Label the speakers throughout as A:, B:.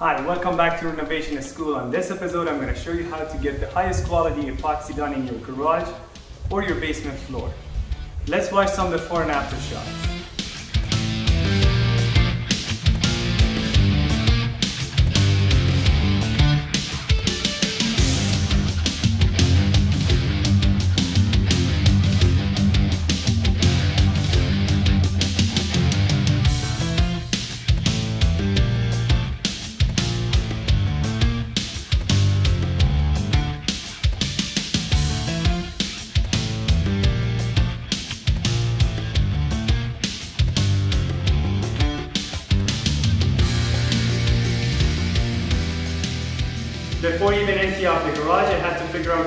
A: Hi, welcome back to Renovation School. On this episode, I'm going to show you how to get the highest quality epoxy done in your garage or your basement floor. Let's watch some before and after shots.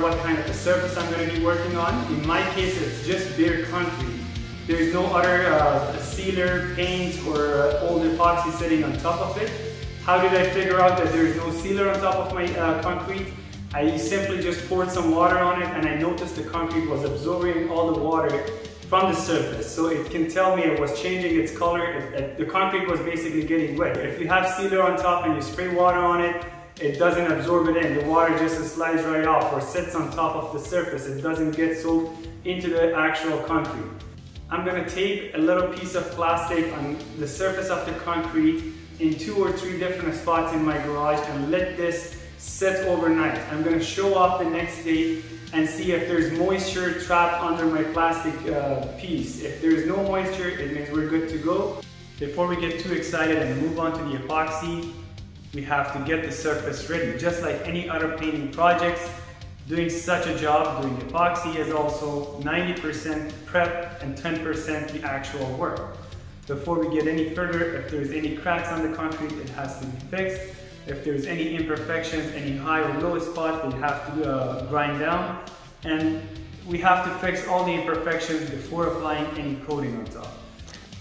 A: What kind of a surface I'm going to be working on. In my case, it's just bare concrete. There's no other uh, sealer, paint, or uh, old epoxy sitting on top of it. How did I figure out that there's no sealer on top of my uh, concrete? I simply just poured some water on it and I noticed the concrete was absorbing all the water from the surface. So it can tell me it was changing its color. It, it, the concrete was basically getting wet. If you have sealer on top and you spray water on it, it doesn't absorb it in. The water just slides right off or sits on top of the surface. It doesn't get soaked into the actual concrete. I'm gonna tape a little piece of plastic on the surface of the concrete in two or three different spots in my garage and let this sit overnight. I'm gonna show up the next day and see if there's moisture trapped under my plastic uh, piece. If there's no moisture, it means we're good to go. Before we get too excited and move on to the epoxy, we have to get the surface ready. Just like any other painting projects, doing such a job, doing epoxy is also 90% prep and 10% the actual work. Before we get any further, if there's any cracks on the concrete, it has to be fixed. If there's any imperfections, any high or low spot, they have to uh, grind down. And we have to fix all the imperfections before applying any coating on top.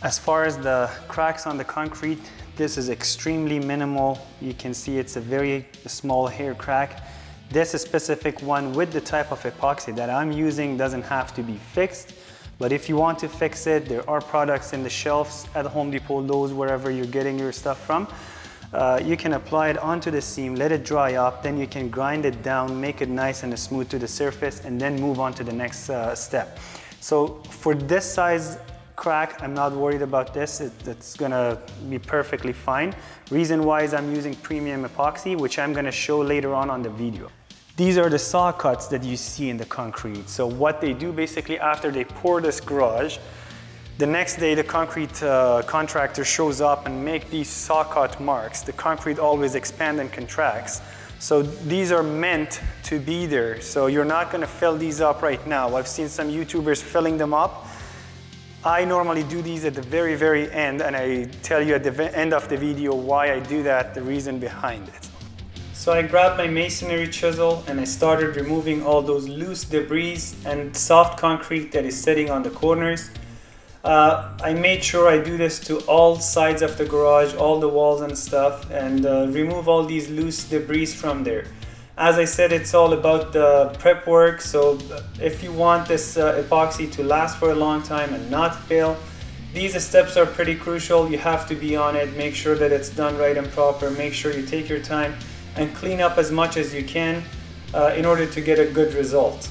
A: As far as the cracks on the concrete, this is extremely minimal. You can see it's a very small hair crack. This specific one with the type of epoxy that I'm using doesn't have to be fixed. But if you want to fix it, there are products in the shelves at Home Depot, Lowe's, wherever you're getting your stuff from. Uh, you can apply it onto the seam, let it dry up, then you can grind it down, make it nice and smooth to the surface, and then move on to the next uh, step. So for this size crack, I'm not worried about this. It, it's gonna be perfectly fine. Reason why is I'm using premium epoxy, which I'm gonna show later on on the video. These are the saw cuts that you see in the concrete. So what they do basically after they pour this garage, the next day the concrete uh, contractor shows up and make these saw cut marks. The concrete always expands and contracts. So these are meant to be there. So you're not gonna fill these up right now. I've seen some YouTubers filling them up I normally do these at the very, very end and I tell you at the end of the video why I do that, the reason behind it. So I grabbed my masonry chisel and I started removing all those loose debris and soft concrete that is sitting on the corners. Uh, I made sure I do this to all sides of the garage, all the walls and stuff, and uh, remove all these loose debris from there. As I said, it's all about the prep work. So if you want this uh, epoxy to last for a long time and not fail, these steps are pretty crucial. You have to be on it, make sure that it's done right and proper, make sure you take your time and clean up as much as you can uh, in order to get a good result.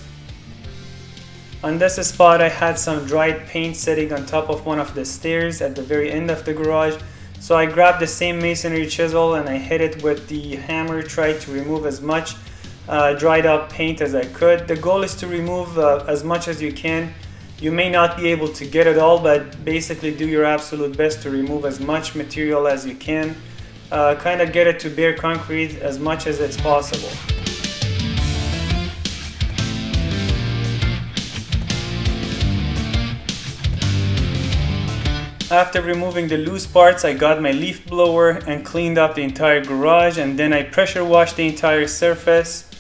A: On this spot, I had some dried paint sitting on top of one of the stairs at the very end of the garage. So I grabbed the same masonry chisel and I hit it with the hammer, tried to remove as much uh, dried up paint as I could. The goal is to remove uh, as much as you can. You may not be able to get it all, but basically do your absolute best to remove as much material as you can. Uh, kind of get it to bare concrete as much as it's possible. After removing the loose parts, I got my leaf blower and cleaned up the entire garage and then I pressure washed the entire surface.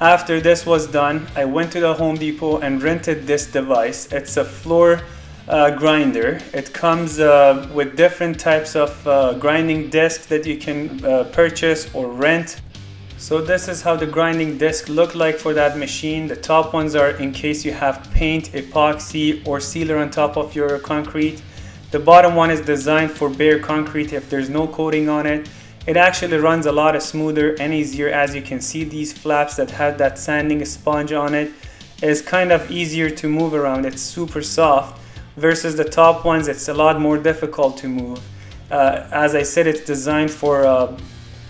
A: After this was done, I went to the Home Depot and rented this device. It's a floor uh, grinder. It comes uh, with different types of uh, grinding discs that you can uh, purchase or rent. So this is how the grinding disc look like for that machine. The top ones are in case you have paint, epoxy or sealer on top of your concrete. The bottom one is designed for bare concrete. If there's no coating on it. it actually runs a lot smoother and easier. As you can see these flaps that have that sanding sponge on it is kind of easier to move around. It's super soft versus the top ones it's a lot more difficult to move. Uh, as I said it's designed for uh,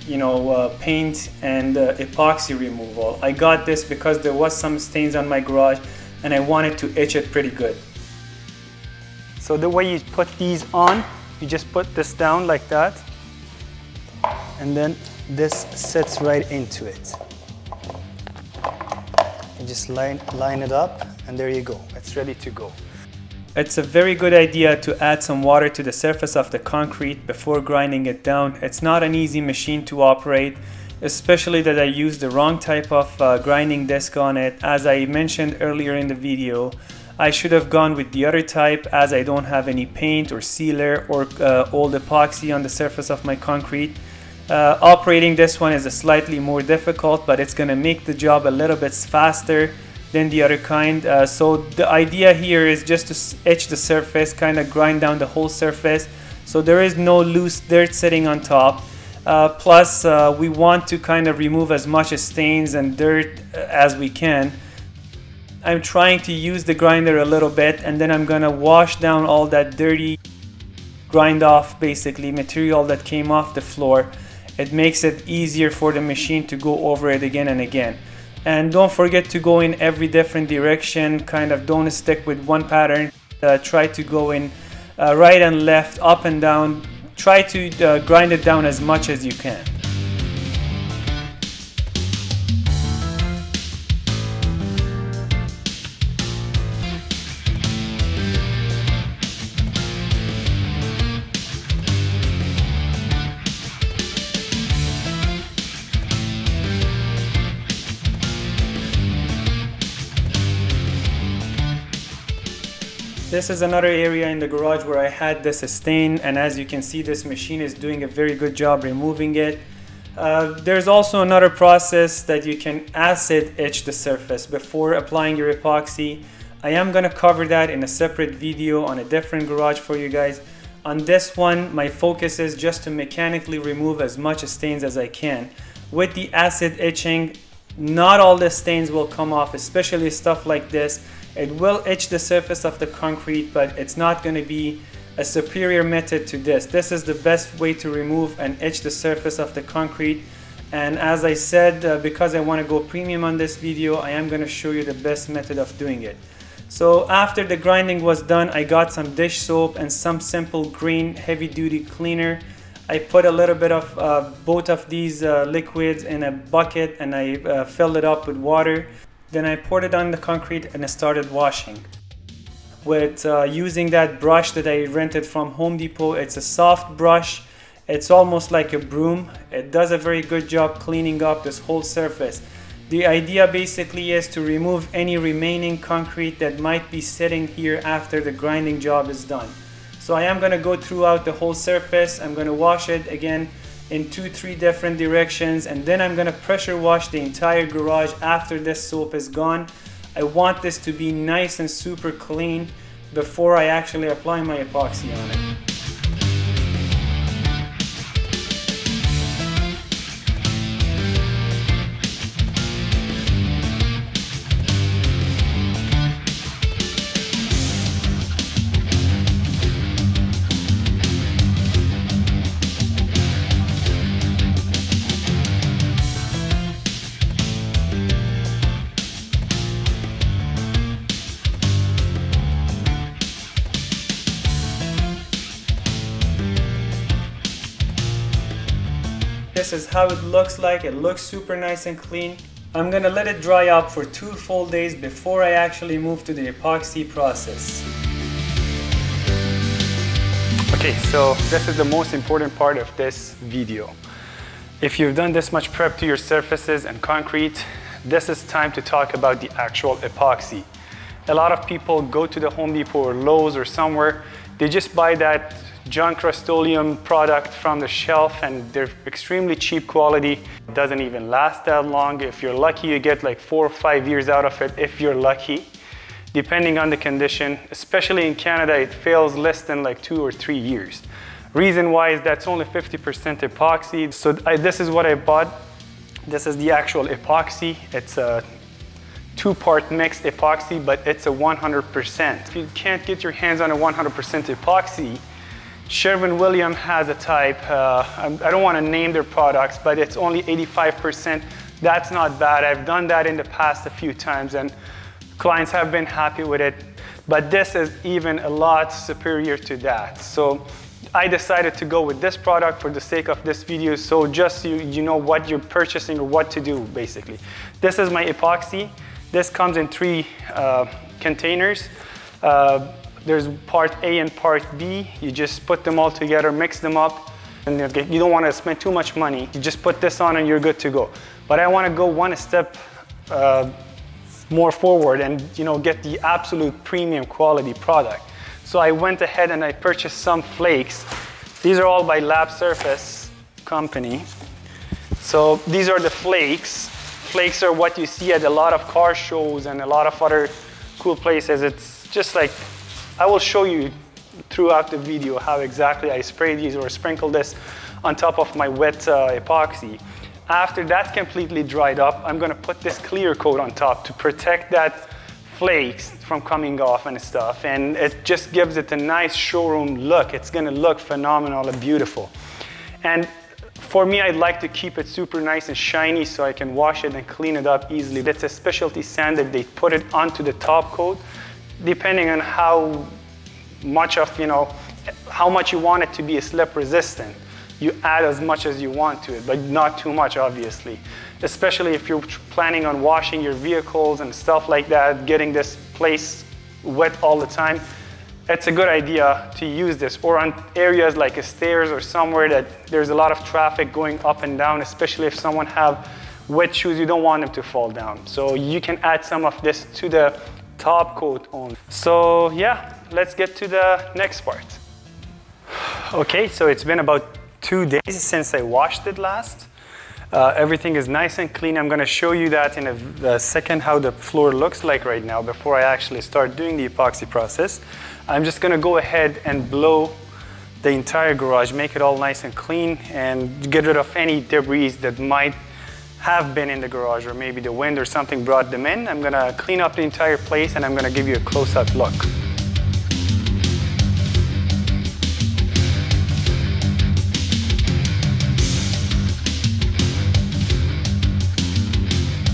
A: you know uh, paint and uh, epoxy removal. I got this because there was some stains on my garage and I wanted to etch it pretty good so the way you put these on you just put this down like that and then this sits right into it. You just line, line it up and there you go, it's ready to go. It's a very good idea to add some water to the surface of the concrete before grinding it down. It's not an easy machine to operate, especially that I used the wrong type of uh, grinding disc on it. As I mentioned earlier in the video, I should have gone with the other type as I don't have any paint or sealer or uh, old epoxy on the surface of my concrete. Uh, operating this one is slightly more difficult, but it's gonna make the job a little bit faster than the other kind. Uh, so the idea here is just to etch the surface, kind of grind down the whole surface. So there is no loose dirt sitting on top. Uh, plus, uh, we want to kind of remove as much stains and dirt uh, as we can. I'm trying to use the grinder a little bit and then I'm gonna wash down all that dirty grind off basically material that came off the floor. It makes it easier for the machine to go over it again and again. And don't forget to go in every different direction kind of don't stick with one pattern. Uh, try to go in uh, right and left up and down. Try to uh, grind it down as much as you can This is another area in the garage where I had this stain and as you can see this machine is doing a very good job removing it. Uh, there's also another process that you can acid etch the surface before applying your epoxy. I am going to cover that in a separate video on a different garage for you guys. On this one, my focus is just to mechanically remove as much stains as I can. With the acid etching, not all the stains will come off, especially stuff like this. It will etch the surface of the concrete, but it's not going to be a superior method to this. This is the best way to remove and etch the surface of the concrete. And as I said, uh, because I want to go premium on this video, I am going to show you the best method of doing it. So after the grinding was done, I got some dish soap and some simple green heavy duty cleaner. I put a little bit of uh, both of these uh, liquids in a bucket and I uh, filled it up with water. Then I poured it on the concrete and I started washing. With uh, using that brush that I rented from Home Depot, it's a soft brush. It's almost like a broom. It does a very good job cleaning up this whole surface. The idea basically is to remove any remaining concrete that might be sitting here after the grinding job is done. So I am going to go throughout the whole surface. I'm going to wash it again in two, three different directions. And then I'm gonna pressure wash the entire garage after this soap is gone. I want this to be nice and super clean before I actually apply my epoxy on it. This is how it looks like. It looks super nice and clean. I'm gonna let it dry up for two full days before I actually move to the epoxy process. Okay, so this is the most important part of this video. If you've done this much prep to your surfaces and concrete, this is time to talk about the actual epoxy. A lot of people go to the Home Depot or Lowe's or somewhere, they just buy that junk Rust-Oleum product from the shelf and they're extremely cheap quality. It doesn't even last that long. If you're lucky, you get like four or five years out of it if you're lucky, depending on the condition. Especially in Canada, it fails less than like two or three years. Reason why is that's only 50% epoxy. So I, this is what I bought. This is the actual epoxy. It's a two-part mixed epoxy, but it's a 100%. If you can't get your hands on a 100% epoxy, Sherwin-Williams has a type, uh, I don't want to name their products, but it's only 85%. That's not bad. I've done that in the past a few times and clients have been happy with it. But this is even a lot superior to that. So I decided to go with this product for the sake of this video. So just you, you know what you're purchasing or what to do basically. This is my epoxy. This comes in three uh, containers. Uh, there's part A and part B. You just put them all together, mix them up, and you don't want to spend too much money. You just put this on and you're good to go. But I want to go one step uh, more forward and you know get the absolute premium quality product. So I went ahead and I purchased some flakes. These are all by Lab Surface company. So these are the flakes. Flakes are what you see at a lot of car shows and a lot of other cool places. It's just like, I will show you throughout the video how exactly I spray these or sprinkle this on top of my wet uh, epoxy. After that's completely dried up, I'm gonna put this clear coat on top to protect that flakes from coming off and stuff. And it just gives it a nice showroom look. It's gonna look phenomenal and beautiful. And for me, I'd like to keep it super nice and shiny so I can wash it and clean it up easily. That's a specialty sand that they put it onto the top coat, depending on how much of, you know, how much you want it to be slip resistant. You add as much as you want to it, but not too much, obviously. Especially if you're planning on washing your vehicles and stuff like that, getting this place wet all the time it's a good idea to use this or on areas like stairs or somewhere that there's a lot of traffic going up and down, especially if someone have wet shoes, you don't want them to fall down. So you can add some of this to the top coat on. So yeah, let's get to the next part. Okay, so it's been about two days since I washed it last. Uh, everything is nice and clean. I'm gonna show you that in a, a second how the floor looks like right now before I actually start doing the epoxy process. I'm just gonna go ahead and blow the entire garage, make it all nice and clean and get rid of any debris that might have been in the garage or maybe the wind or something brought them in. I'm gonna clean up the entire place and I'm gonna give you a close-up look.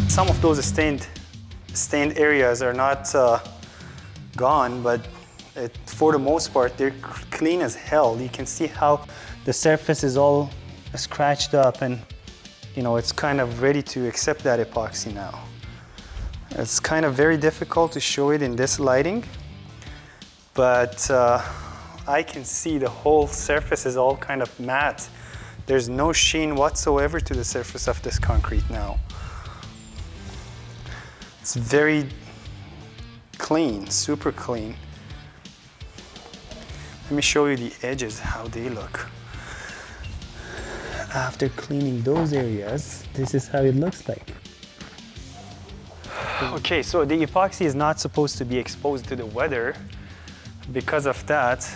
A: Some of those stained, stained areas are not uh, gone, but it, for the most part, they're clean as hell. You can see how the surface is all scratched up and you know, it's kind of ready to accept that epoxy now. It's kind of very difficult to show it in this lighting, but uh, I can see the whole surface is all kind of matte. There's no sheen whatsoever to the surface of this concrete now. It's very clean, super clean. Let me show you the edges, how they look. After cleaning those areas, this is how it looks like. Okay, so the epoxy is not supposed to be exposed to the weather. Because of that,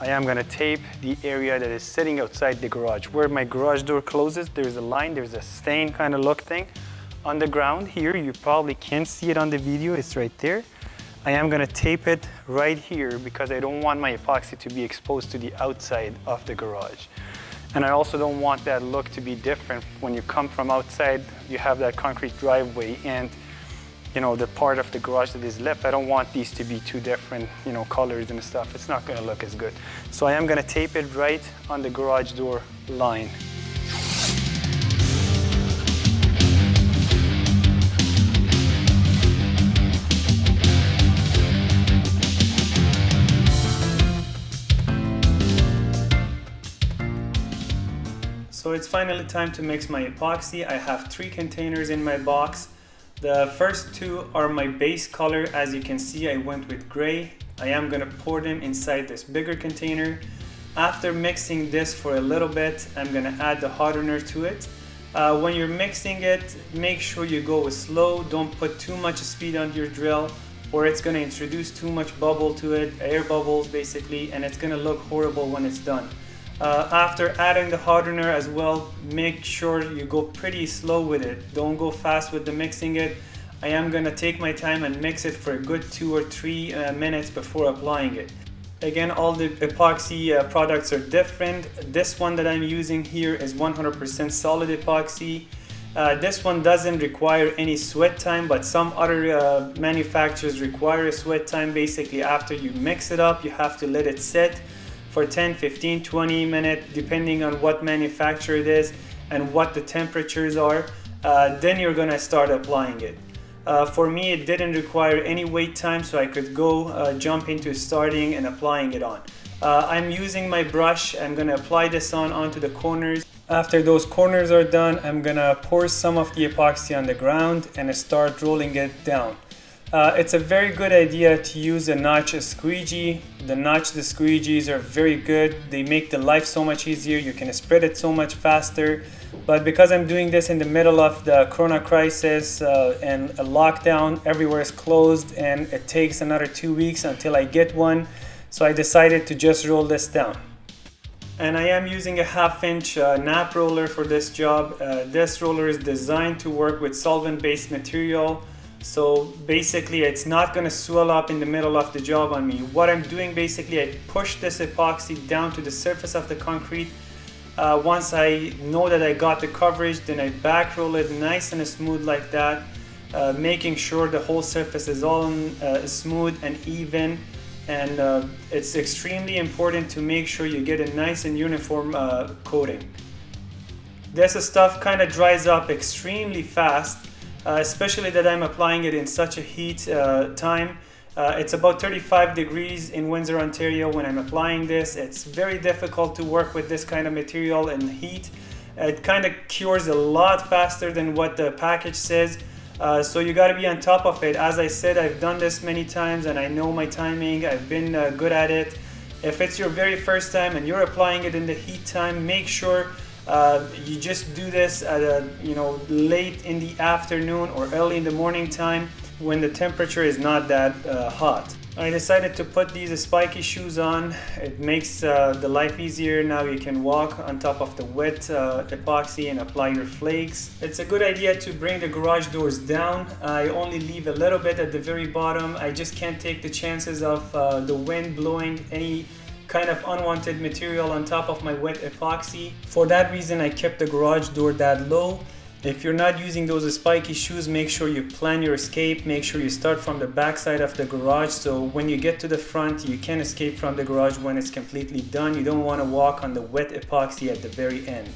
A: I am gonna tape the area that is sitting outside the garage. Where my garage door closes, there's a line, there's a stain kind of look thing on the ground here. You probably can't see it on the video, it's right there. I am gonna tape it right here because I don't want my epoxy to be exposed to the outside of the garage. And I also don't want that look to be different when you come from outside, you have that concrete driveway and you know, the part of the garage that is left, I don't want these to be two different, you know, colors and stuff. It's not gonna look as good. So I am gonna tape it right on the garage door line. It's finally time to mix my epoxy. I have three containers in my box. The first two are my base color. As you can see, I went with gray. I am gonna pour them inside this bigger container. After mixing this for a little bit, I'm gonna add the hardener to it. Uh, when you're mixing it, make sure you go slow. Don't put too much speed on your drill or it's gonna introduce too much bubble to it, air bubbles basically, and it's gonna look horrible when it's done. Uh, after adding the hardener as well, make sure you go pretty slow with it. Don't go fast with the mixing it. I am gonna take my time and mix it for a good two or three uh, minutes before applying it. Again, all the epoxy uh, products are different. This one that I'm using here is 100% solid epoxy. Uh, this one doesn't require any sweat time, but some other uh, manufacturers require a sweat time. Basically, after you mix it up, you have to let it sit for 10, 15, 20 minutes, depending on what manufacturer it is and what the temperatures are. Uh, then you're gonna start applying it. Uh, for me, it didn't require any wait time, so I could go uh, jump into starting and applying it on. Uh, I'm using my brush. I'm gonna apply this on onto the corners. After those corners are done, I'm gonna pour some of the epoxy on the ground and start rolling it down. Uh, it's a very good idea to use a notch squeegee. The notch the squeegees are very good. They make the life so much easier. You can spread it so much faster. But because I'm doing this in the middle of the Corona crisis uh, and a lockdown, everywhere is closed and it takes another two weeks until I get one. So I decided to just roll this down. And I am using a half inch uh, nap roller for this job. Uh, this roller is designed to work with solvent based material. So basically it's not gonna swell up in the middle of the job on me. What I'm doing basically, I push this epoxy down to the surface of the concrete. Uh, once I know that I got the coverage, then I back roll it nice and smooth like that, uh, making sure the whole surface is all uh, smooth and even. And uh, it's extremely important to make sure you get a nice and uniform uh, coating. This stuff kind of dries up extremely fast especially that I'm applying it in such a heat uh, time. Uh, it's about 35 degrees in Windsor, Ontario when I'm applying this. It's very difficult to work with this kind of material in heat. It kind of cures a lot faster than what the package says. Uh, so you got to be on top of it. As I said, I've done this many times and I know my timing. I've been uh, good at it. If it's your very first time and you're applying it in the heat time, make sure uh, you just do this at a, you know, late in the afternoon or early in the morning time when the temperature is not that uh, hot. I decided to put these spiky shoes on. It makes uh, the life easier. Now you can walk on top of the wet uh, epoxy and apply your flakes. It's a good idea to bring the garage doors down. I only leave a little bit at the very bottom. I just can't take the chances of uh, the wind blowing any kind of unwanted material on top of my wet epoxy. For that reason, I kept the garage door that low. If you're not using those spiky shoes, make sure you plan your escape. Make sure you start from the back side of the garage so when you get to the front, you can escape from the garage when it's completely done. You don't want to walk on the wet epoxy at the very end.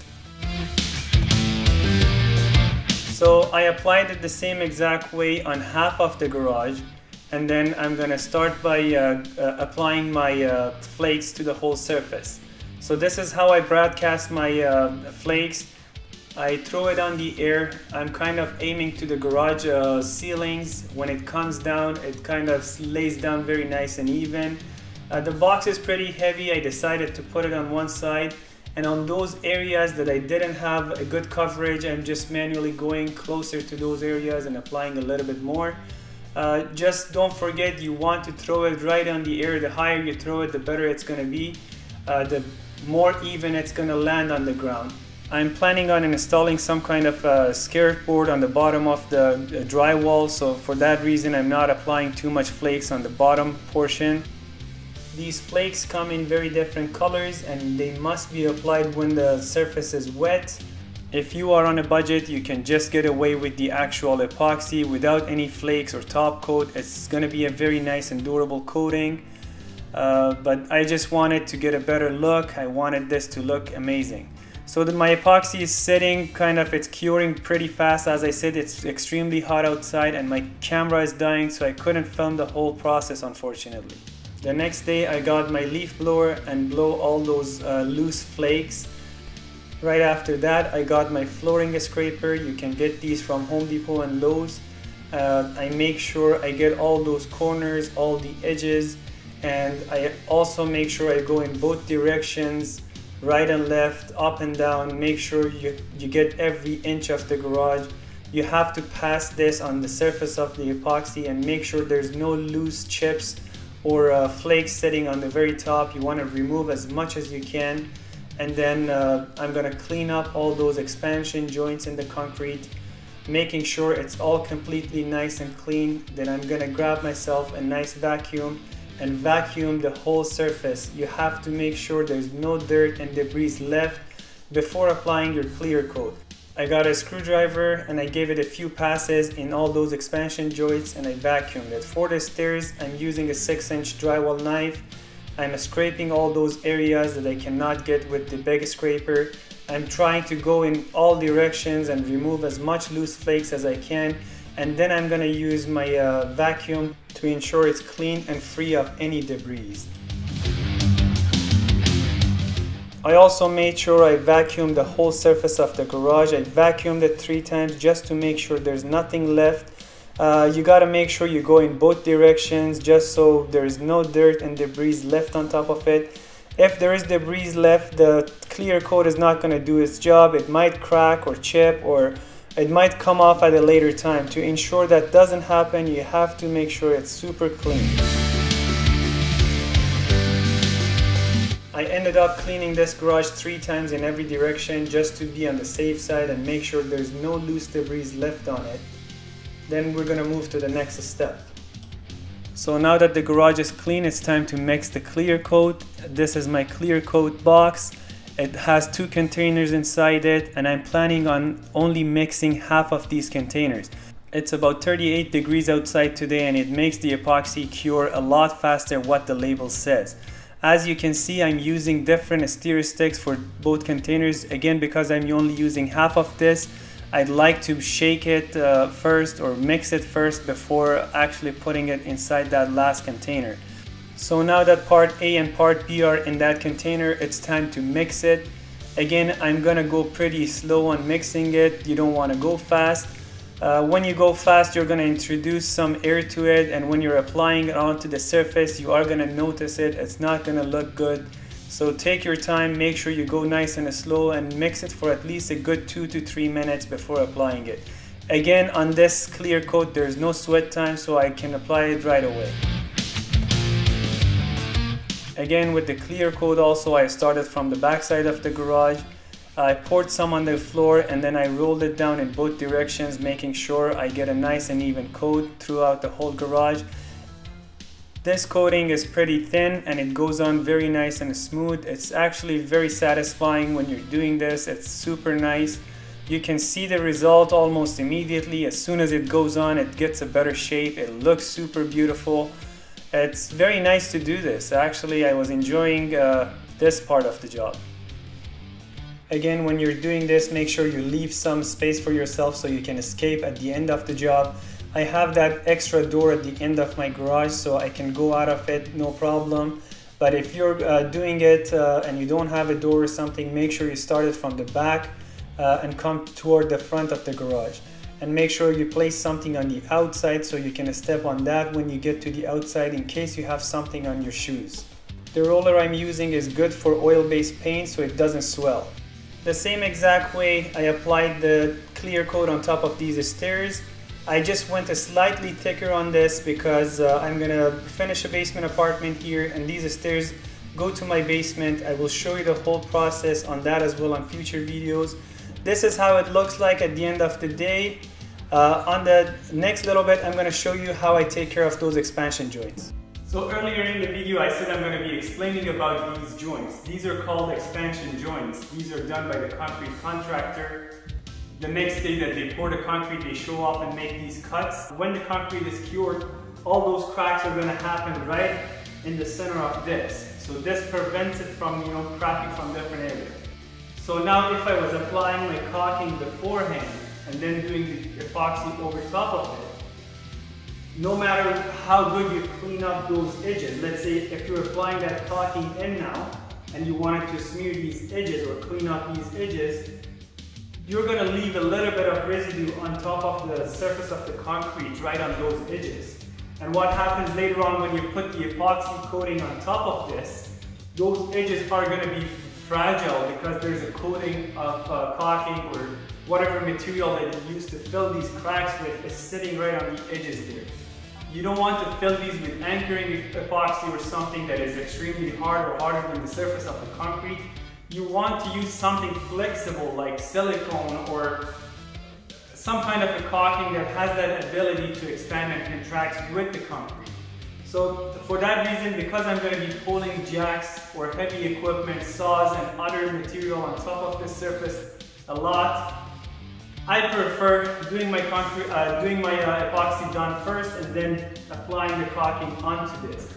A: So I applied it the same exact way on half of the garage and then I'm gonna start by uh, uh, applying my uh, flakes to the whole surface. So this is how I broadcast my uh, flakes. I throw it on the air. I'm kind of aiming to the garage uh, ceilings. When it comes down, it kind of lays down very nice and even. Uh, the box is pretty heavy. I decided to put it on one side. And on those areas that I didn't have a good coverage, I'm just manually going closer to those areas and applying a little bit more. Uh, just don't forget you want to throw it right on the air. The higher you throw it, the better it's going to be. Uh, the more even it's going to land on the ground. I'm planning on installing some kind of uh, skirt board on the bottom of the drywall so for that reason I'm not applying too much flakes on the bottom portion. These flakes come in very different colors and they must be applied when the surface is wet if you are on a budget, you can just get away with the actual epoxy without any flakes or top coat. It's gonna be a very nice and durable coating. Uh, but I just wanted to get a better look. I wanted this to look amazing. So that my epoxy is sitting kind of, it's curing pretty fast. As I said, it's extremely hot outside and my camera is dying so I couldn't film the whole process unfortunately. The next day I got my leaf blower and blow all those uh, loose flakes Right after that, I got my flooring scraper. You can get these from Home Depot and Lowe's. Uh, I make sure I get all those corners, all the edges, and I also make sure I go in both directions, right and left, up and down. Make sure you, you get every inch of the garage. You have to pass this on the surface of the epoxy and make sure there's no loose chips or uh, flakes sitting on the very top. You want to remove as much as you can and then uh, I'm gonna clean up all those expansion joints in the concrete making sure it's all completely nice and clean then I'm gonna grab myself a nice vacuum and vacuum the whole surface you have to make sure there's no dirt and debris left before applying your clear coat I got a screwdriver and I gave it a few passes in all those expansion joints and I vacuumed it. For the stairs, I'm using a 6 inch drywall knife. I'm scraping all those areas that I cannot get with the big scraper. I'm trying to go in all directions and remove as much loose flakes as I can. And then I'm gonna use my uh, vacuum to ensure it's clean and free of any debris. I also made sure I vacuumed the whole surface of the garage. I vacuumed it three times just to make sure there's nothing left. Uh, you gotta make sure you go in both directions just so there's no dirt and debris left on top of it. If there is debris left, the clear coat is not gonna do its job. It might crack or chip or it might come off at a later time. To ensure that doesn't happen, you have to make sure it's super clean. I ended up cleaning this garage three times in every direction just to be on the safe side and make sure there's no loose debris left on it. Then we're gonna move to the next step. So now that the garage is clean, it's time to mix the clear coat. This is my clear coat box. It has two containers inside it and I'm planning on only mixing half of these containers. It's about 38 degrees outside today and it makes the epoxy cure a lot faster what the label says. As you can see, I'm using different stir sticks for both containers. Again, because I'm only using half of this, I'd like to shake it uh, first or mix it first before actually putting it inside that last container. So now that part A and part B are in that container, it's time to mix it. Again, I'm gonna go pretty slow on mixing it. You don't wanna go fast. Uh, when you go fast, you're to introduce some air to it and when you're applying it onto the surface, you are to notice it. It's not to look good. So take your time, make sure you go nice and slow and mix it for at least a good two to three minutes before applying it. Again, on this clear coat, there's no sweat time, so I can apply it right away. Again, with the clear coat also, I started from the backside of the garage. I poured some on the floor and then I rolled it down in both directions making sure I get a nice and even coat throughout the whole garage. This coating is pretty thin and it goes on very nice and smooth. It's actually very satisfying when you're doing this. It's super nice. You can see the result almost immediately. As soon as it goes on, it gets a better shape. It looks super beautiful. It's very nice to do this. Actually, I was enjoying uh, this part of the job. Again, when you're doing this, make sure you leave some space for yourself so you can escape at the end of the job. I have that extra door at the end of my garage so I can go out of it, no problem. But if you're uh, doing it uh, and you don't have a door or something, make sure you start it from the back uh, and come toward the front of the garage. And make sure you place something on the outside so you can step on that when you get to the outside in case you have something on your shoes. The roller I'm using is good for oil-based paint so it doesn't swell. The same exact way I applied the clear coat on top of these stairs. I just went a slightly thicker on this because uh, I'm gonna finish a basement apartment here and these stairs go to my basement. I will show you the whole process on that as well on future videos. This is how it looks like at the end of the day. Uh, on the next little bit, I'm gonna show you how I take care of those expansion joints. So earlier in the video I said I'm to be explaining about these joints. These are called expansion joints. These are done by the concrete contractor. The next day that they pour the concrete they show up and make these cuts. When the concrete is cured all those cracks are going to happen right in the center of this. So this prevents it from you know cracking from different areas. So now if I was applying my caulking beforehand and then doing the epoxy over top of it no matter how good you clean up those edges, let's say if you're applying that caulking in now and you wanted to smear these edges or clean up these edges, you're going to leave a little bit of residue on top of the surface of the concrete right on those edges. And what happens later on when you put the epoxy coating on top of this, those edges are going to be fragile because there's a coating of uh, caulking or whatever material that you use to fill these cracks with is sitting right on the edges there. You don't want to fill these with anchoring epoxy or something that is extremely hard or harder than the surface of the concrete you want to use something flexible like silicone or some kind of a caulking that has that ability to expand and contract with the concrete. So for that reason, because I'm going to be pulling jacks or heavy equipment, saws and other material on top of the surface a lot, I prefer doing my concrete, uh, doing my uh, epoxy done first and then applying the caulking onto this.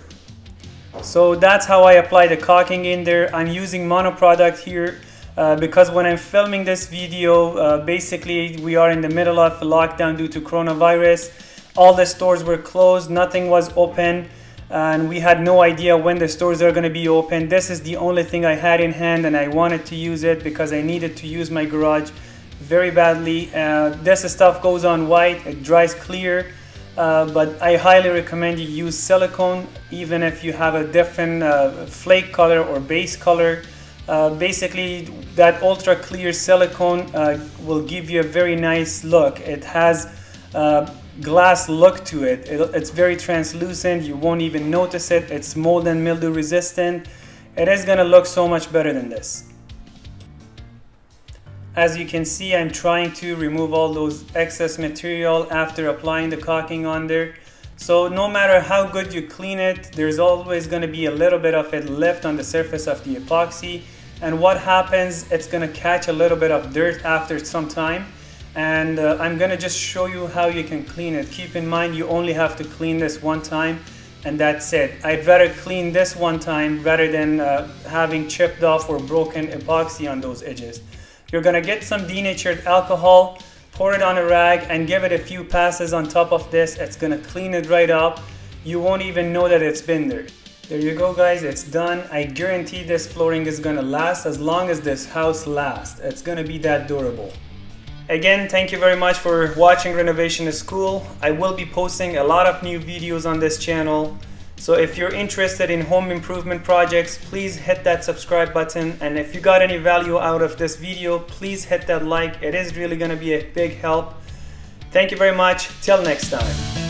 A: So that's how I apply the caulking in there. I'm using mono product here uh, because when I'm filming this video, uh, basically we are in the middle of lockdown due to coronavirus. All the stores were closed, nothing was open, and we had no idea when the stores are going to be open. This is the only thing I had in hand, and I wanted to use it because I needed to use my garage very badly. Uh, this stuff goes on white, it dries clear. Uh, but I highly recommend you use silicone even if you have a different uh, flake color or base color. Uh, basically, that ultra clear silicone uh, will give you a very nice look. It has uh, glass look to it. it. It's very translucent. You won't even notice it. It's mold and mildew resistant. It is gonna look so much better than this. As you can see, I'm trying to remove all those excess material after applying the caulking on there. So no matter how good you clean it, there's always going to be a little bit of it left on the surface of the epoxy. And what happens, it's going to catch a little bit of dirt after some time. And uh, I'm going to just show you how you can clean it. Keep in mind, you only have to clean this one time and that's it. I'd rather clean this one time rather than uh, having chipped off or broken epoxy on those edges. You're gonna get some denatured alcohol, pour it on a rag and give it a few passes on top of this. It's gonna clean it right up. You won't even know that it's been there. There you go guys, it's done. I guarantee this flooring is gonna last as long as this house lasts. It's gonna be that durable. Again, thank you very much for watching Renovation School. I will be posting a lot of new videos on this channel. So if you're interested in home improvement projects, please hit that subscribe button. And if you got any value out of this video, please hit that like. It is really gonna be a big help. Thank you very much. Till next time.